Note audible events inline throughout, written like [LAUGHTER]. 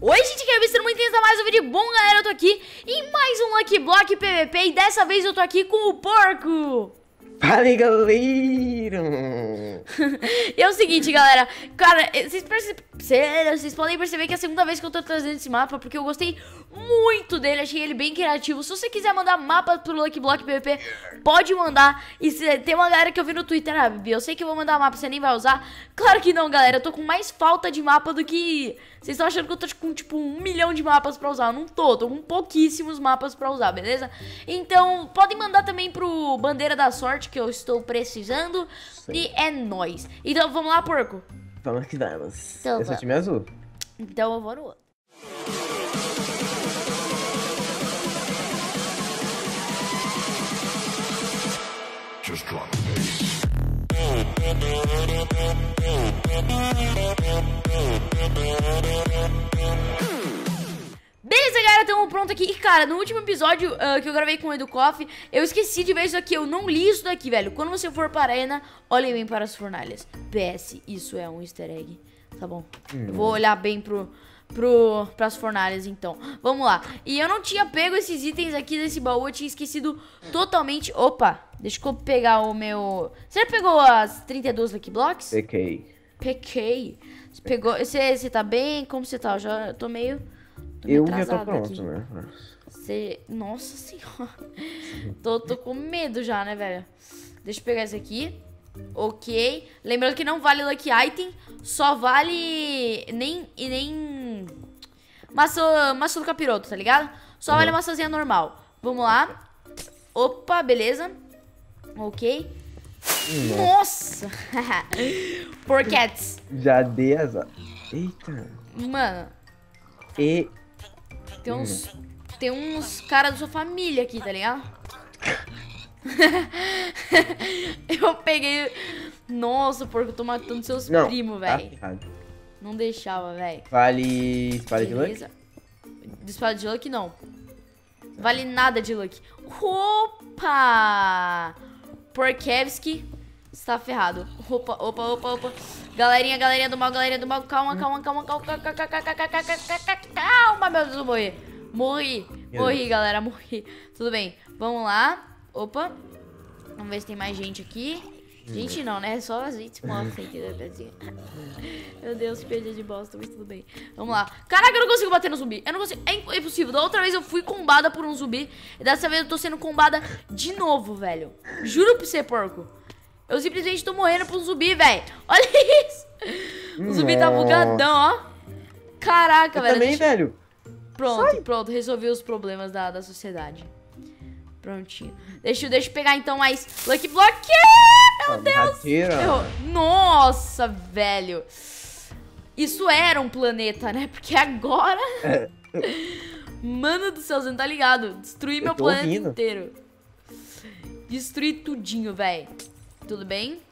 Oi gente, que é o muito a mais um vídeo bom galera, eu tô aqui em mais um Lucky Block PVP e dessa vez eu tô aqui com o porco Fala galera! [LAUGHS] e é o seguinte, galera, cara, vocês, vocês podem perceber que é a segunda vez que eu tô trazendo esse mapa, porque eu gostei muito dele, achei ele bem criativo. Se você quiser mandar mapas pro Lucky Block PVP, pode mandar. E se, tem uma galera que eu vi no Twitter, ah, Bibi, eu sei que eu vou mandar mapa, você nem vai usar. Claro que não, galera, eu tô com mais falta de mapa do que... Vocês estão achando que eu tô com, tipo, um milhão de mapas pra usar. Eu não tô, tô com pouquíssimos mapas pra usar, beleza? Então, podem mandar também pro Bandeira da Sorte, que eu estou precisando. Sim. E é nóis. Então, vamos lá, porco? Vamos que vamos. Então, Esse é o time azul. Então, eu vou no outro. Just drop bass. Beleza, galera, estamos pronto aqui. E, cara, no último episódio uh, que eu gravei com o Educoff, eu esqueci de ver isso aqui. Eu não li isso daqui, velho. Quando você for para a arena, olhe bem para as fornalhas. PS, isso é um easter egg. Tá bom. Hum. Eu vou olhar bem pro, pro, pras fornalhas, então. Vamos lá. E eu não tinha pego esses itens aqui desse baú, eu tinha esquecido totalmente. Opa, deixa eu pegar o meu... Você já pegou as 32 Lucky Blocks? Peguei. Peguei. Você pegou... Você, você tá bem? Como você tá? Eu já tô meio... Tô meio eu já tô pronto, aqui. né? Você... Nossa senhora. [LAUGHS] tô, tô com medo já, né, velho? Deixa eu pegar esse aqui. Ok. Lembrando que não vale Lucky Item, só vale nem, e nem maçã, maçã do capiroto, tá ligado? Só uhum. vale maçãzinha normal. Vamos lá. Opa, beleza. Ok. Nossa! [LAUGHS] Porquetes. Já dei as... Eita. Mano. E... Tem uns... Hum. Tem uns caras da sua família aqui, tá ligado? [LAUGHS] eu peguei. Nossa, porco, eu tô matando seus primos, velho. Tá não deixava, velho. Vale espada de luck? espada de luck, não. Vale nada de luck. Opa! Porkevski está ferrado. Opa, opa, opa, opa. Galerinha, galerinha do mal, galerinha do mal. Calma, calma, calma, calma, calma, calma, calma, calma, meu Deus, eu morri. Morri, morri, galera, morri. Tudo bem, vamos lá. Opa. Vamos ver se tem mais gente aqui. Gente não, né? Só a gente mostra aqui, né, [LAUGHS] Meu Deus, perdi de bosta, mas tudo bem. Vamos lá. Caraca, eu não consigo bater no zumbi. Eu não consigo. É impossível. Da outra vez eu fui combada por um zumbi. E dessa vez eu tô sendo combada de novo, velho. Juro pra você, porco. Eu simplesmente tô morrendo por um zumbi, velho. [LAUGHS] Olha isso. O zumbi tá bugadão, ó. Caraca, eu velho. Também, velho. Pronto, Sai. pronto. Resolvi os problemas da, da sociedade. Prontinho. Deixa, deixa eu pegar então mais Lucky Block. Meu Deus! Eu, nossa, velho. Isso era um planeta, né? Porque agora... É. [LAUGHS] Mano do céu, você não tá ligado. Destruí meu planeta ouvindo. inteiro. Destruí tudinho, velho. Tudo bem?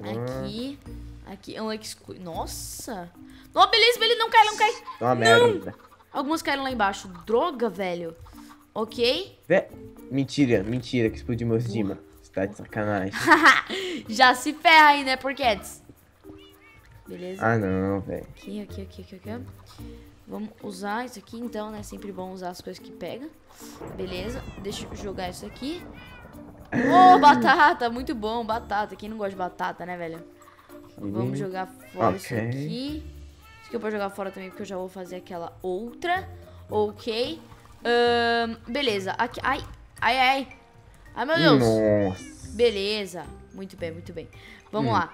Aqui. Aqui. É um Lucky Nossa. Não, beleza, ele não cai, não cai. Uma merda. Algumas caíram lá embaixo. Droga, velho. Ok. Mentira, mentira que explodiu meu Zima. Você tá de sacanagem. [LAUGHS] Já se ferra aí, né, Porquetes? Beleza. Ah, não, velho. Aqui, aqui, aqui, aqui, aqui. Vamos usar isso aqui, então, né? Sempre bom usar as coisas que pega. Beleza. Deixa eu jogar isso aqui. Oh, [LAUGHS] batata! Muito bom, batata. Quem não gosta de batata, né, velho? Vamos jogar fora okay. isso aqui. Isso aqui eu vou jogar fora também, porque eu já vou fazer aquela outra. Ok. Um, beleza. Aqui. Ai, ai, ai. Ai, meu Deus. Nossa. Beleza. Muito bem, muito bem. Vamos hum. lá.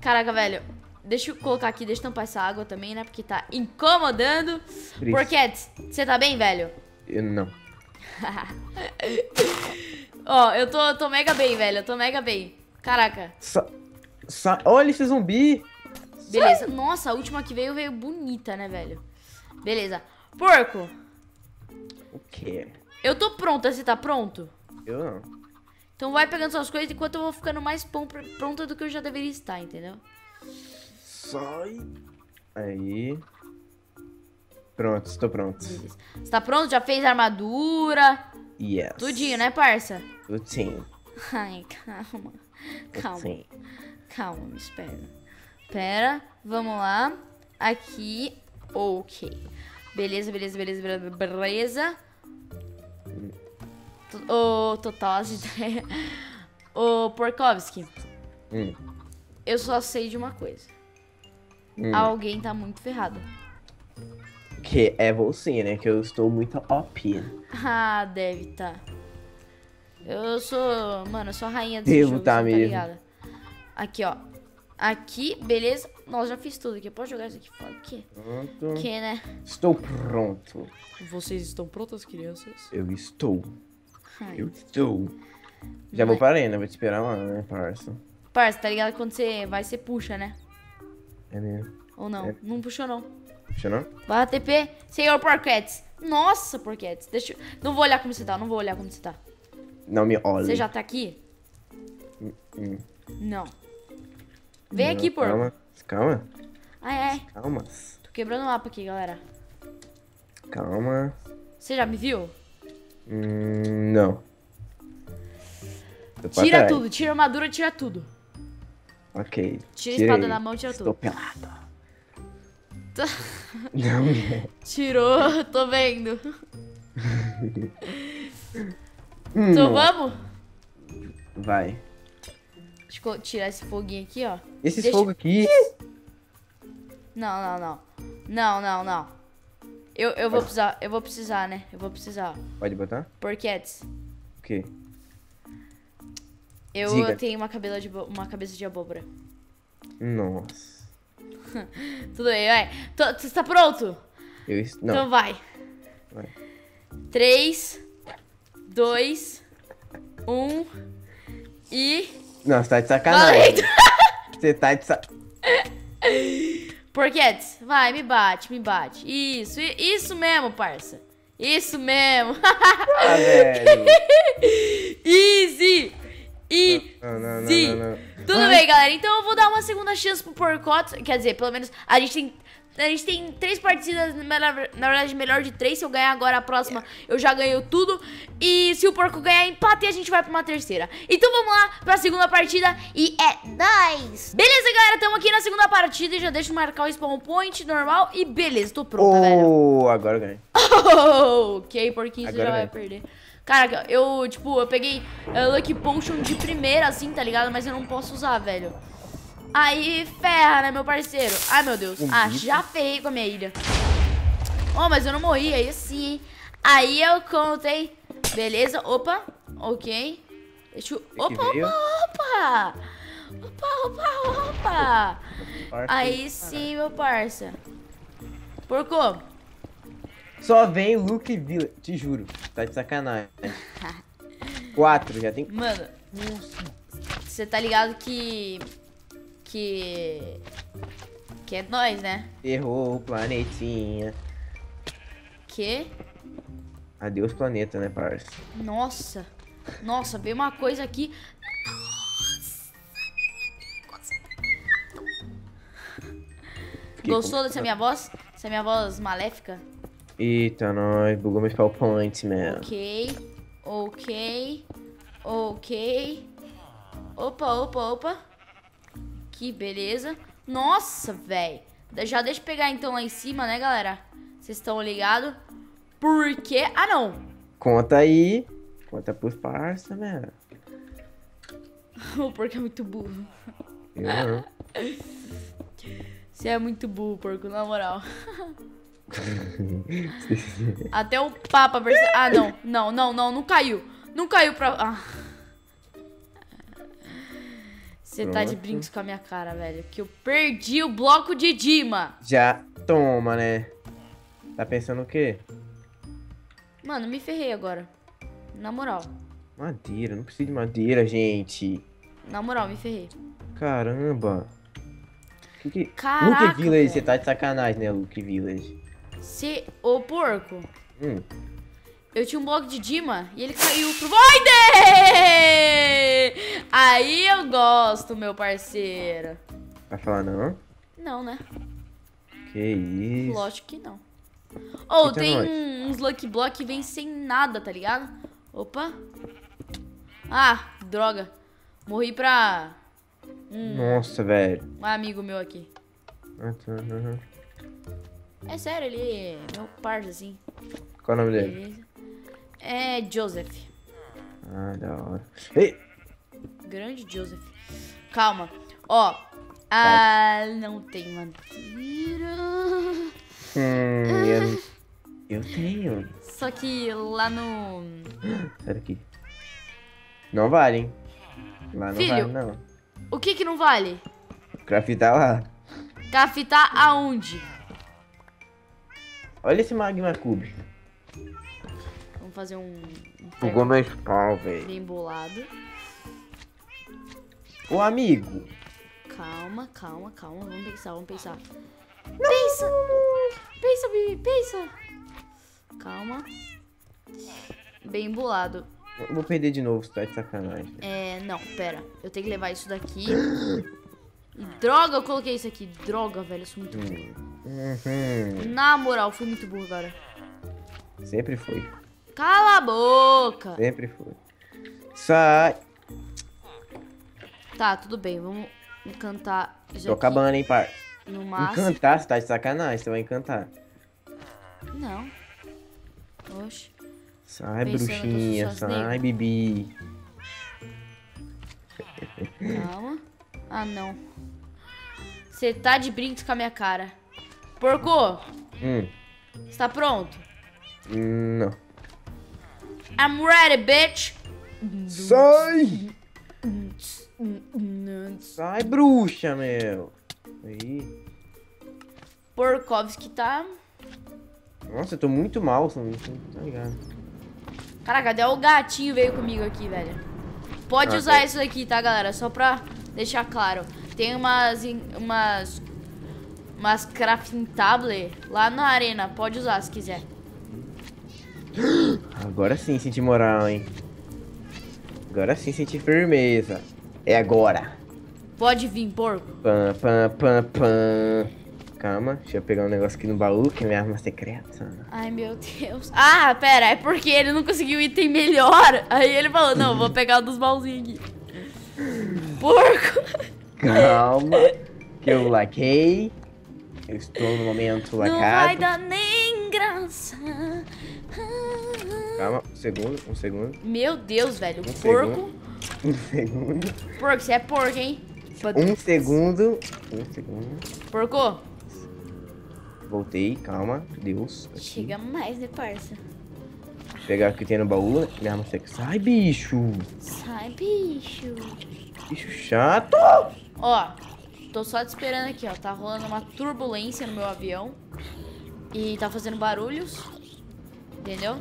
Caraca, velho. Deixa eu colocar aqui, deixa eu tampar essa água também, né? Porque tá incomodando. Porquetes, você tá bem, velho? Eu não. [LAUGHS] Ó, eu tô, tô mega bem, velho. Eu tô mega bem. Caraca. Sa sa Olha esse zumbi. Beleza. Nossa, a última que veio veio bonita, né, velho? Beleza. Porco. O quê? Eu tô pronta, você tá pronto? Eu não. Então vai pegando suas coisas enquanto eu vou ficando mais pronta do que eu já deveria estar, entendeu? Sai. Aí. Pronto, estou pronto. Beleza. Você tá pronto? Já fez armadura? Yes. Tudinho, né, parça? Tudinho. [LAUGHS] Ai, calma. Calma. Calma, me espera. Pera, vamos lá. Aqui. Ok. Beleza, beleza, beleza, beleza. Beleza. To- Ô, total as ideias. Ô, Porkovski, Hum. eu só sei de uma coisa. Hum. Alguém tá muito ferrado. Que é você, né? Que eu estou muito OP. Ah, deve tá. Eu sou, mano, eu sou a rainha desse Devo jogo, tá você mesmo. ligado? Aqui, ó. Aqui, beleza. Nossa, já fiz tudo aqui. Pode jogar isso aqui fora. O quê? Pronto. Que, né? Estou pronto. Vocês estão prontas, crianças? Eu estou. Eu estou. Já vou pra arena, vou te esperar lá, né, parça? Parça, tá ligado? Quando você vai, você puxa, né? É mesmo. Ou não? É. Não puxou, não. Puxa não? Barra TP, senhor Porquetes. Nossa, Porquetes. Deixa eu... Não vou olhar como você tá, não vou olhar como você tá. Não me olhe. Você já tá aqui? Hum. Não. Vem Não, aqui, porco. Calma, calma, Ai, ai. calma. Tô quebrando o mapa aqui, galera. Calma. Você já me viu? Hum, não. Tô Tira tudo, tira a armadura, tira tudo. Ok. Tira a tirei. espada na mão, tira Estou tudo. pelado. Tá. Não é. [LAUGHS] Tirou, tô vendo. Hum, Então vamos? Vai. Deixa eu tirar esse foguinho aqui, ó. Esse Deixa- fogo aqui. Não, não, não. Não, não, não. Eu, eu vou precisar, eu vou precisar, né? Eu vou precisar. Pode botar? Porquetes. O quê? Eu Diga. tenho uma, cabela de uma cabeça de abóbora. Nossa. [LAUGHS] Tudo bem, vai. Você tá pronto? Eu es- Não. Então vai. Vai. 3, 2, 1 e. Não, você tá de sacanagem. Você tá de sacanagem. Porquetes, vai, me bate, me bate. Isso, isso mesmo, parça. Isso mesmo. Ah, velho. Easy! Easy! Não, não, não, não, não. Tudo bem, galera. Então eu vou dar uma segunda chance pro Porcote. Quer dizer, pelo menos a gente tem. A gente tem três partidas, na verdade, melhor de três. Se eu ganhar agora a próxima, eu já ganho tudo. E se o porco ganhar empate, a gente vai pra uma terceira. Então vamos lá pra segunda partida. E é nóis! Beleza, galera, tamo aqui na segunda partida. E já deixa eu marcar o spawn point normal. E beleza, tô pronta, velho. Oh, agora eu ganhei. [LAUGHS] ok, porquinho, você já Agora vai vai. perder. Cara, eu, tipo, eu peguei uh, Lucky Potion de primeira, assim, tá ligado? Mas eu não posso usar, velho. Aí ferra, né, meu parceiro? Ai, meu Deus. Ah, já ferrei com a minha ilha. Oh, mas eu não morri, aí sim, hein? Aí eu contei. Beleza, opa, ok. Deixa eu... Opa, opa, opa! Opa, opa, opa! Aí sim, meu parça. Porco, Só vem o Luke Villa, te juro. Tá de sacanagem. [LAUGHS] Quatro, já tem. Mano, você tá ligado que. Que. Que é nós, né? Errou o planetinha. Que. Adeus, planeta, né, parça? Nossa. Nossa, veio uma coisa aqui. Fiquei Gostou dessa minha voz? Essa minha voz maléfica? Eita, nós. Bugou meu spell point, man. Ok. Ok. Ok. Opa, opa, opa. Que beleza. Nossa, velho. Já deixa eu pegar então lá em cima, né, galera? Vocês estão ligados? Porque... Ah, não. Conta aí. Conta pros parça, man. [LAUGHS] O porco é muito burro. Eu não. [LAUGHS] Você é muito burro, porco, na moral. [LAUGHS] Até o Papa Ah, não. Não, não, não. Não caiu. Não caiu pra... Ah. Você tá de brincos com a minha cara, velho. Que eu perdi o bloco de Dima. Já toma, né? Tá pensando o quê? Mano, me ferrei agora. Na moral. Madeira, não precisa de madeira, gente. Na moral, me ferrei. Caramba. Que que... Caraca, Luke Village, velho. você tá de sacanagem, né, Luke Village? Se... Ô, porco. Hum. Eu tinha um bloco de Dima e ele caiu pro Void! Aí eu gosto, meu parceiro. Vai falar não? Não, né? Que isso. Lógico que não. Ou Eita, tem nós. uns Lucky Block que vem sem nada, tá ligado? Opa. Ah, droga. Morri pra Nossa, velho. um amigo meu aqui. Tá, aham. É sério, ele é meu parça, assim. Qual o nome dele? Beleza. É Joseph. Ah, da hora. Ei! Grande Joseph. Calma. Ó. Ah, não tem madeira. Hum, eu, eu tenho. Só que lá no. Sai daqui. Não vale, hein? Lá não Filho. vale, não. O que que não vale? Craftar lá. Cafitar aonde? Olha esse Magma Cube. Vamos fazer um. um Bugou meu spawn, velho. bem bolado. Ô, amigo. Calma, calma, calma. Vamos pensar, vamos pensar. Pensa! Pensa, Bibi, pensa! Calma. Bem bolado. Eu Vou perder de novo, você tá de sacanagem. É, não, pera. Eu tenho que levar isso daqui. E droga, eu coloquei isso aqui. Droga, velho, eu sou muito burro. Uhum. Na moral, fui muito burro agora. Sempre foi. Cala a boca! Sempre foi. Sai. Tá, tudo bem, vamos encantar isso Tô acabando, hein, par. no máximo. Encantar, você tá de sacanagem, você vai encantar. Não. Oxe. Sai, Pensando bruxinha, sai. Bibi. Calma. Ah, não. Você tá de brinks com a minha cara. Porco, Hum, você tá pronto? não. I'm ready, bitch! Sai! Sai, bruxa, meu. Aí. Porkovski tá... Nossa, eu tô muito mal, tá ligado. Caraca, até o gatinho veio comigo aqui, velho. Pode Ah, usar é. isso aqui, tá, galera? Só pra deixar claro. Tem umas... umas... Umas crafting tablet lá na arena. Pode usar se quiser. [GASPS] Agora sim senti moral, hein. Agora sim senti firmeza. É agora. Pode vir, porco. Pam, pam, pam, pam. Calma, deixa eu pegar um negócio aqui no baú, que é minha arma secreta. Ai, meu Deus. Ah, pera, é porque ele não conseguiu item melhor. Aí ele falou, não, vou pegar o dos baúzinhos aqui. Porco. Calma, que eu laquei. Eu estou no momento Não vai lacado. dar nem graça. Calma, um segundo, um segundo, Meu Deus, velho. Um porco. um segundo, Porco, você é porco, hein? um segundo, um segundo. Porco. Voltei, calma, Deus. aqui. Chega mais, né, parça? Pegar o que tem no baú, minha arma secreta. Sai, bicho! Sai, bicho. Bicho chato! Ó, tô só te esperando aqui, ó. Tá rolando uma turbulência no meu avião. E tá fazendo barulhos. Entendeu?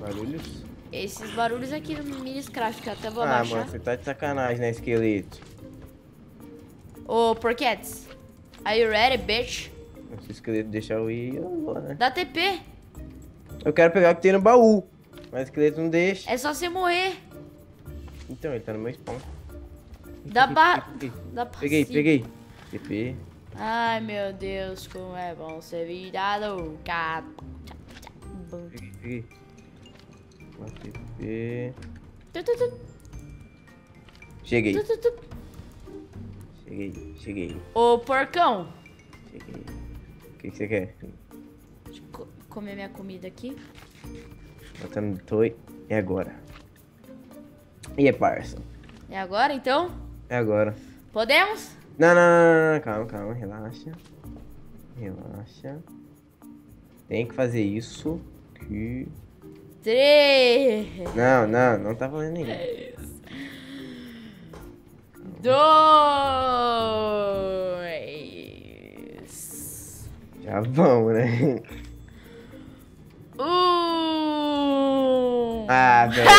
Barulhos. Esses barulhos aqui no Miniscraft, que eu até vou Ah, abaixar. mano, você tá de sacanagem, né, esqueleto? Ô, Porquettes. Are you ready, bitch? Se o esqueleto deixar eu ir, eu vou, né? Dá TP. Eu quero pegar o que tem no baú. Mas o esqueleto não deixa. É só você morrer. Então, ele tá no meu spawn. Dá pra... Peguei, Dá pra peguei. TP. Ai, meu Deus, como é bom ser louca. Peguei, peguei. Cheguei, cheguei, cheguei, Ô, porcão. cheguei. O que, que você quer? Deixa eu co- comer minha comida aqui. Botando toy. É agora. E é parça. É agora, então? É agora. Podemos? Não, não, não, não, calma, calma, relaxa. Relaxa. Tem que fazer isso. Que... Três. Não, não, não tá fazendo isso. Dois. Já vamos, né? Um. Ah, [LAUGHS] velho.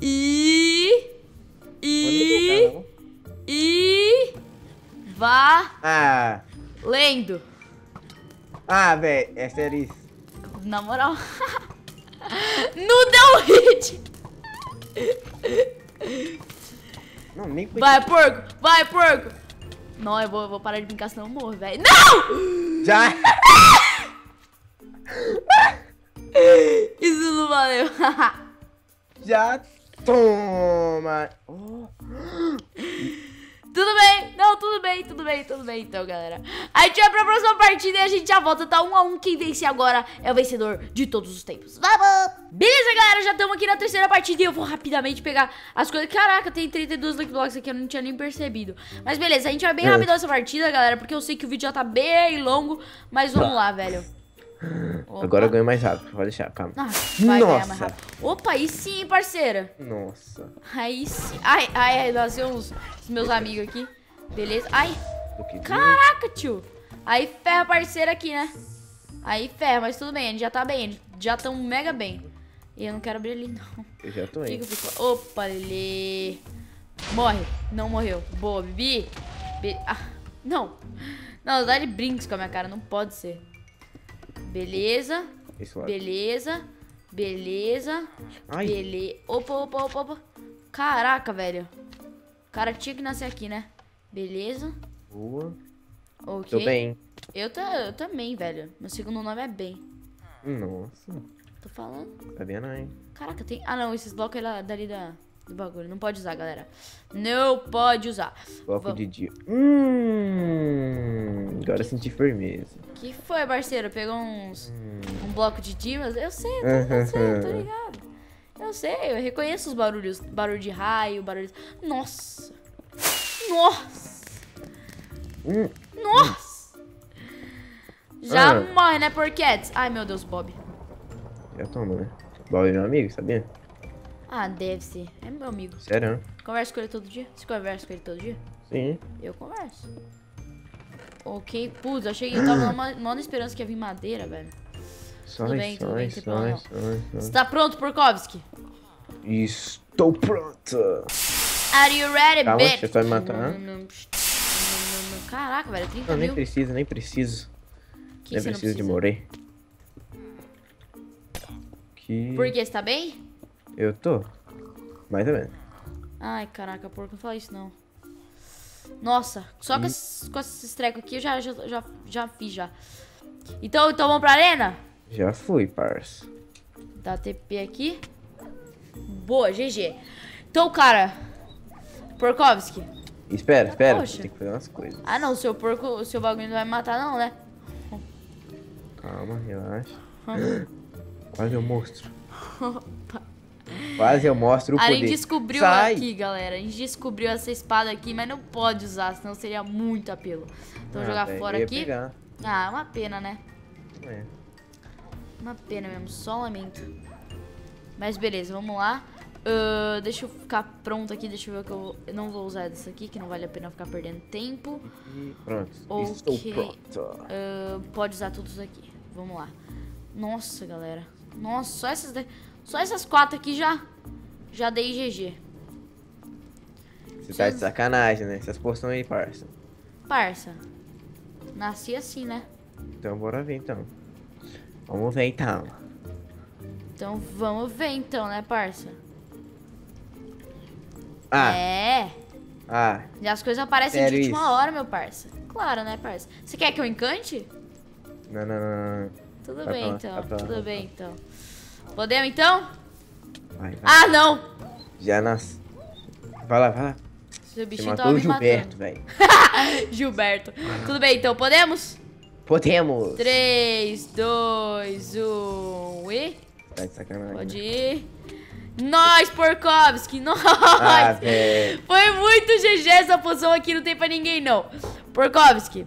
E. E. E. Vá Ah, lendo. Ah, velho, é sério isso. Na moral. [LAUGHS] Não deu hit. Não, nem foi. Vai, porco. Vai, porco. Não, eu vou, eu vou parar de brincar, senão eu morro, velho. Não! Já! [LAUGHS] Isso não valeu. [LAUGHS] Já toma! Oh. Tudo bem, não, tudo bem, tudo bem, tudo bem então, galera. A gente vai pra próxima partida e a gente já volta, tá um a um. Quem vencer agora é o vencedor de todos os tempos. Vamos! Beleza, galera, já estamos aqui na terceira partida e eu vou rapidamente pegar as coisas. Caraca, tem 32 Lucky Blocks aqui, eu não tinha nem percebido. Mas beleza, a gente vai bem É. rápido nessa partida, galera, porque eu sei que o vídeo já tá bem longo. Mas vamos lá, velho. Opa. Agora eu ganho mais rápido, pode deixar, calma. Ah, vai Nossa. Opa, aí sim, parceira. Nossa. Aí sim. Ai, ai, ai, nasceu uns, os meus amigos aqui. Beleza. Ai, que caraca, tio. Aí ferra parceira aqui, né? Aí ferra, mas tudo bem, a gente já tá bem. Já tão mega bem. E eu não quero abrir ali, não. Eu já tô indo. fico... Opa, Lele. Morre. Não morreu. Boa, Bibi. Be... Ah, não. Não, dá de brinks com a minha cara. Não pode ser. Beleza. Esse lado. Beleza. Beleza. Ai. Beleza. Opa, opa, opa, opa. Caraca, velho. O cara tinha que nascer aqui, né? Beleza. Boa. Ok. Tô bem. Eu, ta- eu também, velho. Meu segundo nome é Ben. Nossa. Tô falando. Sabia não, hein? Caraca, tem. Ah, não. Esses blocos é dali da, do bagulho. Não pode usar, galera. Não pode usar. Bloco Vamos. de dia. Hum. Agora eu senti firmeza. que foi, parceiro? Pegou uns. Hum. Um bloco de divas? Eu sei, eu, tô, eu sei, eu tô [LAUGHS] ligado. Eu sei, eu reconheço os barulhos. Barulho de raio, barulho. Nossa! Nossa! Hum. Nossa! Já Ah. morre, né, Porquettes? Ai, meu Deus, Bob. Já tomou, né? Bob é meu amigo, sabia? Ah, deve ser. É meu amigo. Sério? Conversa com ele todo dia? Você conversa com ele todo dia? Sim. Eu converso. Ok, putz, achei que eu tava numa, [CLEARS THROAT] numa esperança que ia vir madeira, velho. Só, Tudo bem, tudo só, bem, problema não. só, Você tá pronto, Porkovski? Estou pronta. Are you ready, Calma, bitch? você vai me matar. Caraca, velho, 30 Não, nem mil. preciso, nem preciso. Que nem não preciso de precisa? morrer. Que... Por quê? Você tá bem? Eu tô. Mais ou menos. Ai, caraca, porco, não fala isso não. Nossa, só com, esses, com esses trecos aqui eu já, já, já, já fiz já. Então, então vamos pra arena? Já fui, parça. Dá TP aqui. Boa, GG. Então, cara. Porkovski. Espera, espera. Poxa. Tem que fazer umas coisas. Ah, não, seu porco, o seu bagulho não vai me matar, não, né? Calma, relaxa. [LAUGHS] Quase eu mostro. [LAUGHS] Quase eu mostro o A poder. gente descobriu Sai. aqui, galera. A gente descobriu essa espada aqui, mas não pode usar, senão seria muito apelo. Então, vou Ah, jogar velho, fora aqui. pegar. Ah, uma pena, né? É. Uma pena mesmo, só lamento. Mas beleza, vamos lá. Ahn, deixa eu ficar pronto aqui, deixa eu ver o que eu... eu não vou usar dessa aqui, que não vale a pena ficar perdendo tempo. Pronto. Ok. Estou pronto. Ahn, pode usar tudo isso aqui. Vamos lá. Nossa, galera. Nossa, só essas, da- só essas quatro aqui já, já dei GG. Você tá de sacanagem, né? Essas porções aí, parça. Parça, nasci assim, né? Então bora ver então. Vamos ver então. Então vamos ver então, né, parça? Ah, É, ah, e as coisas aparecem de última isso? hora, meu parça. Claro, né, parça? Você quer que eu encante? não, não, não, não. Tudo bem, então. Tudo bem, então. Podemos, então? Vai, vai. Ah, não! Já nas. Vai lá, vai lá. Seu bichinho tava o Gilberto, velho. [LAUGHS] Gilberto. Tudo bem, então. Podemos? Podemos! 3, 2, 1 e... Tá de sacanagem. Pode né? ir. Nós, Porkovski, [LAUGHS] nós! Ah. Foi muito GG essa poção aqui, não tem pra ninguém, não. Porkovski.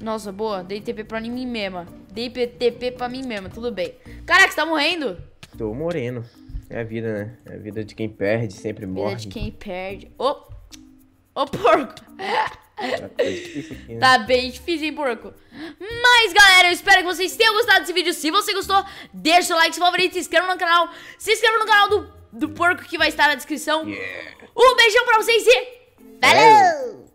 Nossa, boa. Dei TP pra mim mesma. Dei TP pra mim mesma, tudo bem. Caraca, você tá morrendo? Tô moreno. É a vida, né? É a vida de quem perde, sempre Vida morre. de quem perde. Ô! Ô, porco! Tá difícil aqui, né? Tá bem difícil, hein, porco? Mas, galera, eu espero que vocês tenham gostado desse vídeo. Se você gostou, deixa o like, seu favorito, se inscreva no canal. Se inscreva no canal do, do porco que vai estar na descrição. Yeah. Um beijão pra vocês e... Valeu!